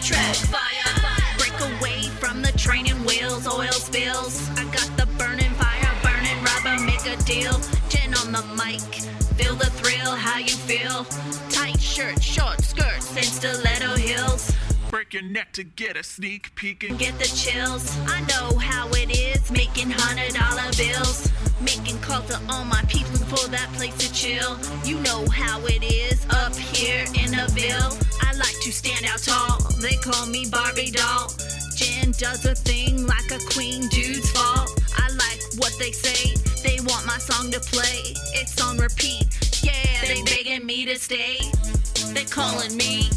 track, fire. Break away from the training wheels, oil spills. I got the burning fire, burning rubber, make a deal. Gin on the mic, feel the thrill, how you feel. Tight shirt, short skirts, and stiletto heels. Break your neck to get a sneak peek and Get the chills, I know how it is, making hundred dollar bills. Making calls to all my looking for that place to chill. You know how it is up here in the Ville. I like to stand out tall, they call me Barbie doll. Jen does a thing like a queen, dude's fault. I like what they say, they want my song to play. It's on repeat, yeah, they begging me to stay. They calling me,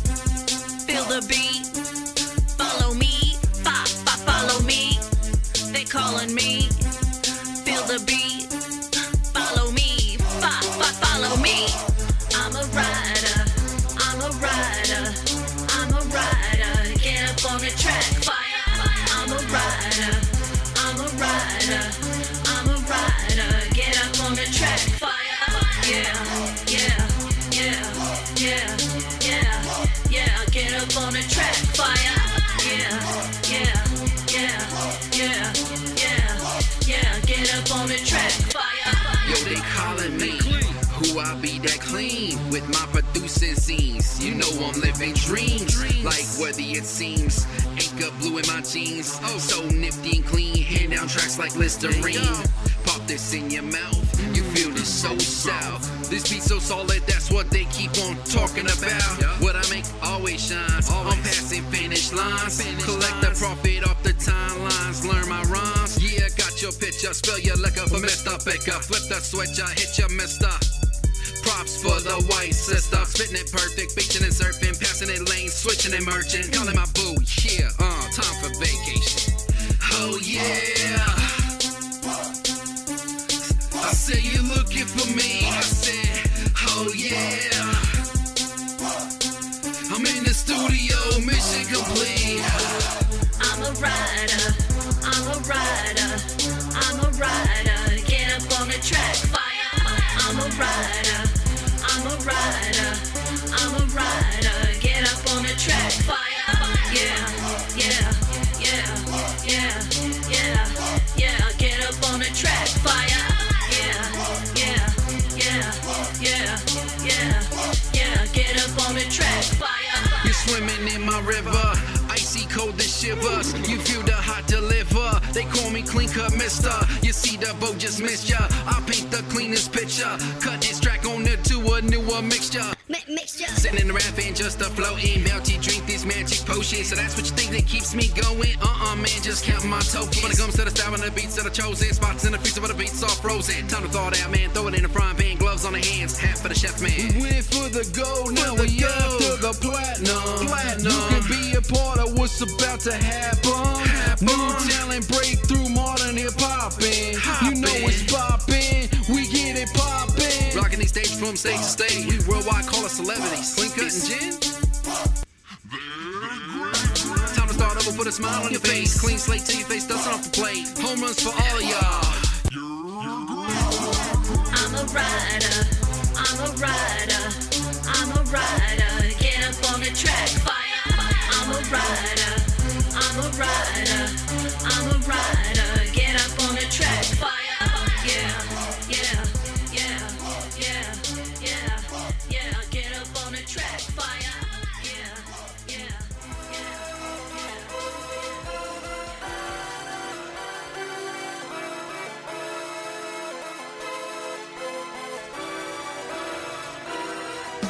feel the beat. Who I be that clean with my producing scenes. You know I'm living dreams, like worthy it seems. Up blue in my jeans. Oh, so nifty and clean. Hand down tracks like Listerine. Pop this in your mouth. You feel this so south. This beat so solid, that's what they keep on talking about. What I make always shines. I'm passing finish lines. Collect the profit off the timelines. Learn my rhymes. Yeah, got your picture. Spell your liquor for Mr. Picker. Flip the switch, I hit your mister. Props for the white sister. Spitting it perfect, bitching and surfing, passing it lane, switching and merchant. Calling my boo, yeah, uh, time for vacation. Oh yeah. I say you looking for me. I said, oh yeah. I'm in the studio, mission complete. I'm a rider, I'm a rider, I'm a rider. Get up on the track, fire. I'm a rider, rider, I'm a rider. Get up on the track, fire. Yeah, yeah, yeah, yeah, yeah, They call me clean cut mister. You see the boat just missed ya. I paint the cleanest picture. Cut this track on it to a newer mixture. Mixture. Sitting in the rapping just a floating. Melty drink this magic potion. So that's what you think that keeps me going. Uh uh man, just count my tokens. When it comes to the style and the beats that I chose? chosen. Spots in the future where the beats are frozen. Time to thaw it out, man. Throw it in the frying pan. Gloves on the hands. Hat for the chef man. We went for the gold, now the we gold. after the platinum. Platinum. You can be a part of what's about to happen. Happen. Celebrities. Clean cut and gin. Time to start over, put a smile on your face. Clean slate till your face dusting off the plate. Home runs for all of y'all. I'm a rider, I'm a rider, I'm a rider. Get up on the track, fire. I'm a rider, I'm a rider,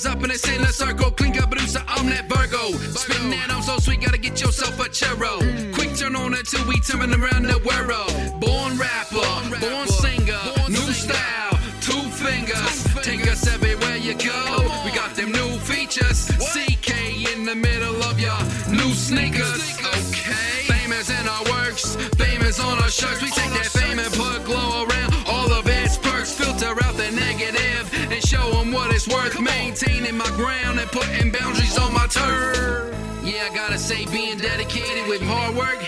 fingers up in a circle. Clinker producer, I'm that Virgo. Spitting that I'm so sweet, gotta get yourself a churro. Quick turn on it till we turning around the world. Born rapper, born singer, new style, two fingers. Take us everywhere you go. We got them new features. CK in the middle of your new sneakers. Okay. Famous in our works, famous on our shirts. We take that fame and put glow around all of its Filter out the negative and show them what it's worth. Maintaining my ground and putting boundaries on my turf. Yeah, I gotta say, being dedicated with hard work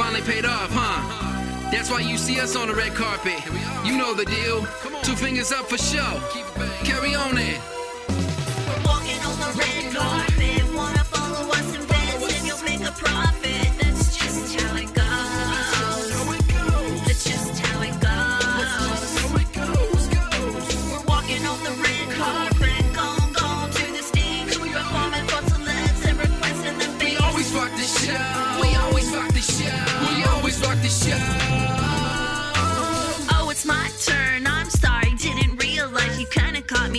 finally paid off, huh? That's why you see us on the red carpet. You know the deal. Two fingers up for show. Carry on it.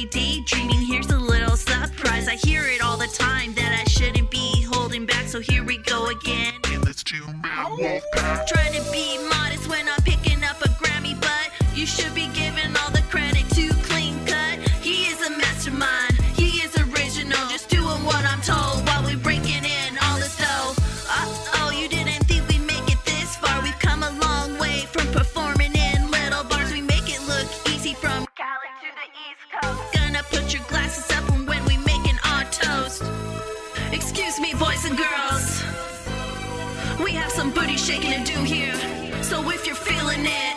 Daydreaming. Here's a little surprise. I hear it all the time that I shouldn't be holding back, so here we go again. And let's do Mad Wolf Pack. Trying to be shaking do here. So if you're feeling it,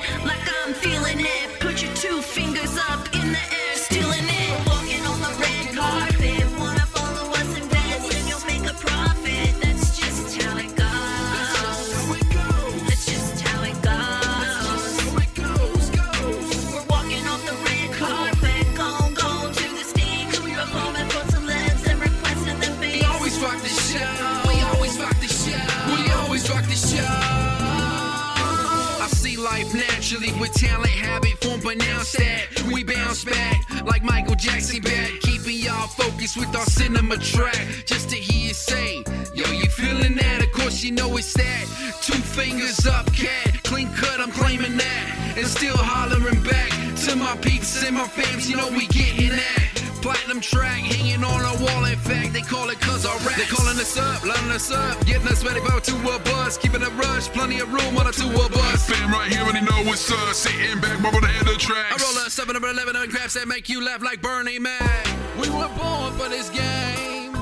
with talent, habit, form, pronounce that. We bounce back like Michael Jackson back, keeping y'all focused with our cinema track. Just to hear you say, Yo, you feeling that? Of course, you know it's that. Two fingers up, cat. Clean cut, I'm claiming that. And still hollering back to my peeps and my fams, you know we getting that. Platinum track hanging on our wall. In fact, they call it cause our rap. They calling us up, lining us up, getting us ready for a tour bus. Keeping it rush, plenty of room on a tour bus. Fam right here and they know what's up. Sitting back, bubble the head of I tracks. roll a 7 number 11 on craps that make you laugh like Bernie Mac. We were born for this game.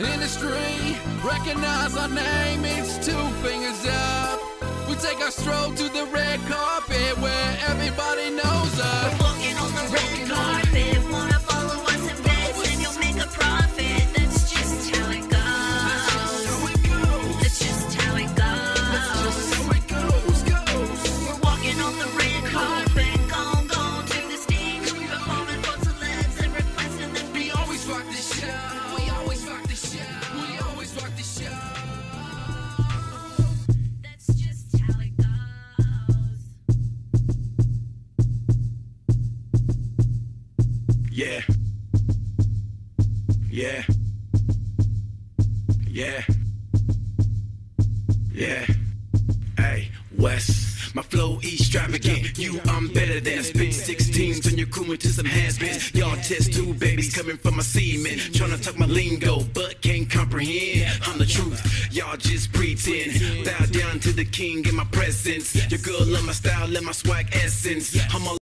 Industry, recognize our name, it's two fingers up. We take our stroll to the red carpet where everybody knows us. We're Walking on the red carpet, Yeah. Yeah. Yeah. Hey, West. My flow extravagant. You, I'm better than. Spit 16s on your crew into some has-beens. Y'all test two babies coming from my semen. Tryna talk my lingo, but can't comprehend. I'm the truth. Y'all just pretend. Bow down to the king in my presence. Your girl love my style, love my swag essence. I'm a